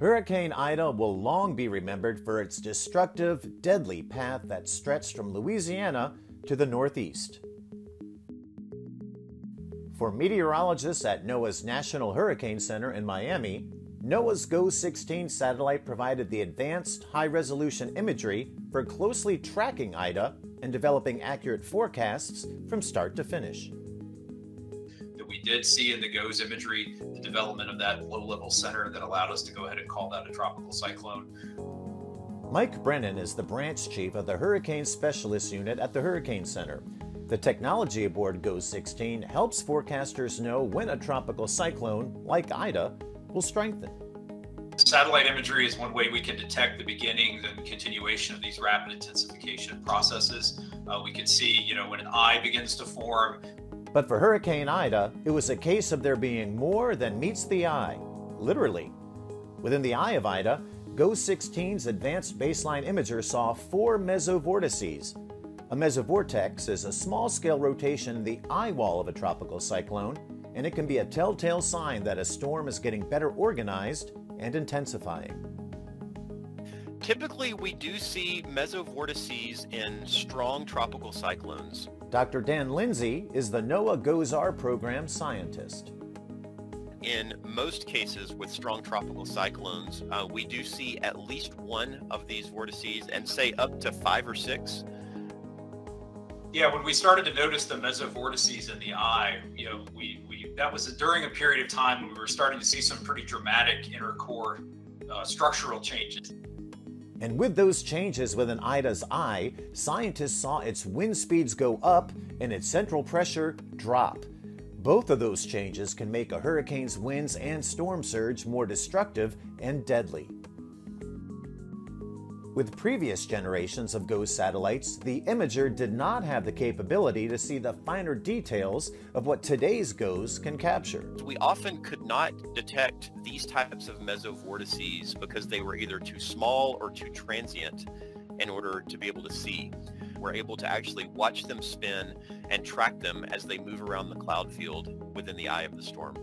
Hurricane Ida will long be remembered for its destructive, deadly path that stretched from Louisiana to the northeast. For meteorologists at NOAA's National Hurricane Center in Miami, NOAA's GOES 16 satellite provided the advanced high resolution imagery for closely tracking Ida and developing accurate forecasts from start to finish. Did see in the GOES imagery the development of that low level center that allowed us to go ahead and call that a tropical cyclone. Mike Brennan is the branch chief of the Hurricane Specialist Unit at the Hurricane Center. The technology aboard GOES 16 helps forecasters know when a tropical cyclone, like Ida, will strengthen. Satellite imagery is one way we can detect the beginnings and continuation of these rapid intensification processes. Uh, we can see, you know, when an eye begins to form. But for Hurricane Ida, it was a case of there being more than meets the eye, literally. Within the eye of Ida, GOES 16's advanced baseline imager saw four mesovortices. A mesovortex is a small scale rotation in the eye wall of a tropical cyclone and it can be a telltale sign that a storm is getting better organized and intensifying. Typically, we do see mesovortices in strong tropical cyclones. Dr. Dan Lindsey is the NOAA GOES-R program scientist. In most cases with strong tropical cyclones, uh, we do see at least one of these vortices and say up to five or six yeah, when we started to notice the mesovortices in the eye, you know, we, we that was during a period of time when we were starting to see some pretty dramatic inner core uh, structural changes. And with those changes within Ida's eye, scientists saw its wind speeds go up and its central pressure drop. Both of those changes can make a hurricane's winds and storm surge more destructive and deadly. With previous generations of GOES satellites, the imager did not have the capability to see the finer details of what today's GOES can capture. We often could not detect these types of mesovortices because they were either too small or too transient in order to be able to see. We're able to actually watch them spin and track them as they move around the cloud field within the eye of the storm.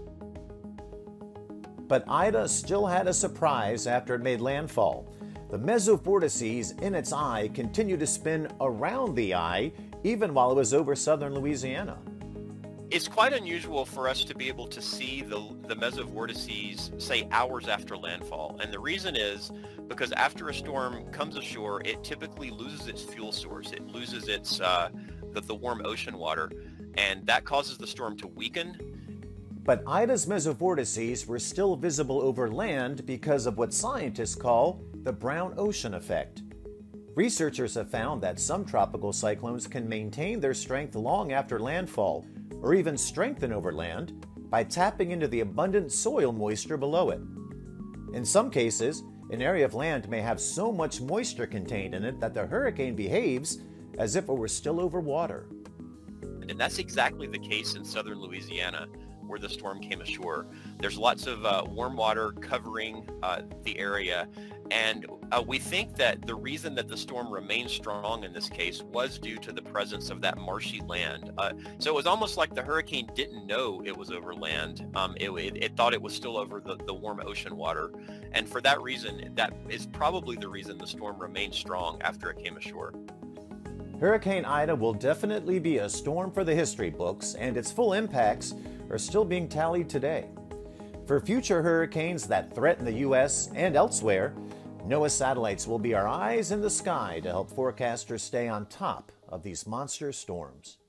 But Ida still had a surprise after it made landfall. The mesovortices in its eye continued to spin around the eye even while it was over southern Louisiana. It's quite unusual for us to be able to see the, the mesovortices, say, hours after landfall. And the reason is because after a storm comes ashore, it typically loses its fuel source. It loses its uh, the, the warm ocean water, and that causes the storm to weaken. But Ida's mesovortices were still visible over land because of what scientists call the brown ocean effect. Researchers have found that some tropical cyclones can maintain their strength long after landfall, or even strengthen over land, by tapping into the abundant soil moisture below it. In some cases, an area of land may have so much moisture contained in it that the hurricane behaves as if it were still over water. And that's exactly the case in southern Louisiana where the storm came ashore. There's lots of uh, warm water covering uh, the area. And uh, we think that the reason that the storm remained strong in this case was due to the presence of that marshy land. Uh, so it was almost like the hurricane didn't know it was over land. Um, it, it, it, thought it was still over the, the warm ocean water. And for that reason, that is probably the reason the storm remained strong after it came ashore. Hurricane Ida will definitely be a storm for the history books, and its full impacts are still being tallied today. For future hurricanes that threaten the U.S. and elsewhere, NOAA satellites will be our eyes in the sky to help forecasters stay on top of these monster storms.